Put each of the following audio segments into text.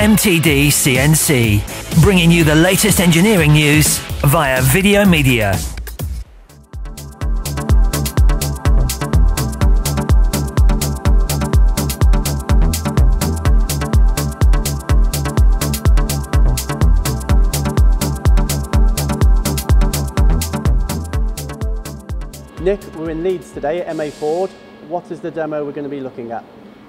MTD CNC, bringing you the latest engineering news via video media. Nick, we're in Leeds today at MA Ford. What is the demo we're going to be looking at?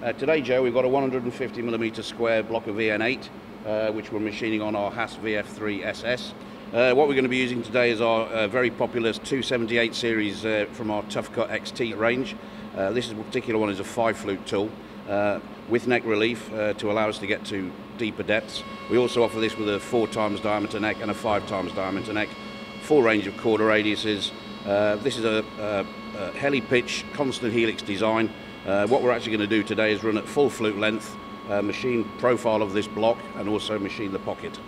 Uh, today, Joe, we've got a 150 millimetre square block of EN8, uh, which we're machining on our Haas VF3 SS. Uh, what we're going to be using today is our uh, very popular 278 series uh, from our TuffCut XT range. Uh, this particular one is a five flute tool with neck relief to allow us to get to deeper depths. We also offer this with a four times diameter neck and a five times diameter neck, full range of quarter radiuses, this is a, a, a heli pitch constant helix design. Uh, what we're actually going to do today is run at full flute length, uh, machine profile of this block and also machine the pocket.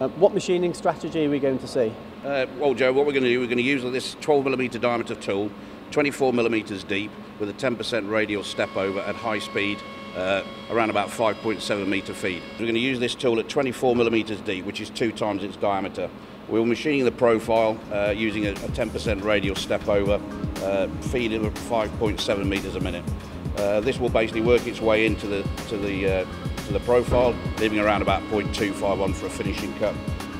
Uh, what machining strategy are we going to see? Uh, well Joe, what we're going to do, we're going to use this 12 millimeter diameter tool, 24 millimeters deep with a 10% radial step over at high speed uh, around about 5.7 meter feed. We're going to use this tool at 24 millimeters deep, which is two times its diameter. We're machining the profile uh, using a 10% radial step over, uh, feed of 5.7 meters a minute. Uh, this will basically work its way into the to the uh, to the profile, leaving around about 0.25 on for a finishing cut.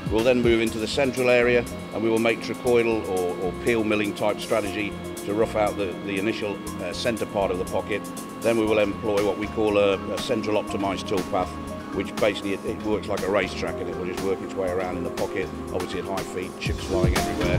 We'll then move into the central area and we will make trochoidal or, or peel milling type strategy to rough out the, the initial uh, centre part of the pocket. Then we will employ what we call a, a central optimised toolpath which basically it, it, works like a racetrack and it will just work its way around in the pocket, obviously at high feet, chips flying everywhere.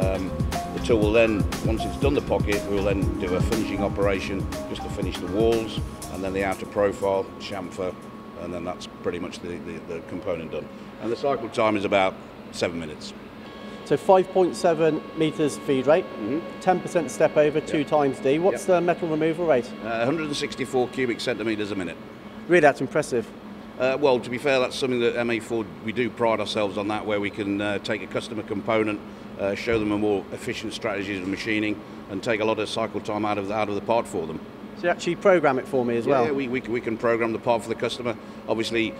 Um, the tool will then, once it's done the pocket, we will then do a finishing operation just to finish the walls and then the outer profile, chamfer, and then that's pretty much the, the, the component done. And the cycle time is about seven minutes. So 5.7 metres feed rate, 10% mm-hmm. step over, two yeah. times D. What's the metal removal rate? Uh, 164 cubic centimetres a minute. Really, that's impressive. Uh, well, to be fair, that's something that MA Ford, we do pride ourselves on that, where we can uh, take a customer component, uh, show them a more efficient strategies of machining, and take a lot of cycle time out of the, out of the part for them. So you actually program it for me as yeah, well? Yeah, we, we, we can program the part for the customer. Obviously,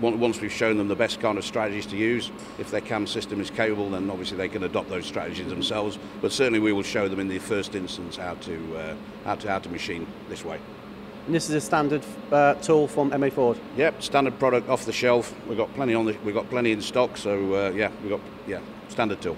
once we've shown them the best kind of strategies to use, if their CAM system is capable, then obviously they can adopt those strategies themselves. But certainly we will show them in the first instance how to uh, how to how to machine this way. And this is a standard uh, tool from MA Ford. Yep, standard product off the shelf. We've got plenty on the, we've got plenty in stock. So uh, yeah, we've got yeah standard tool.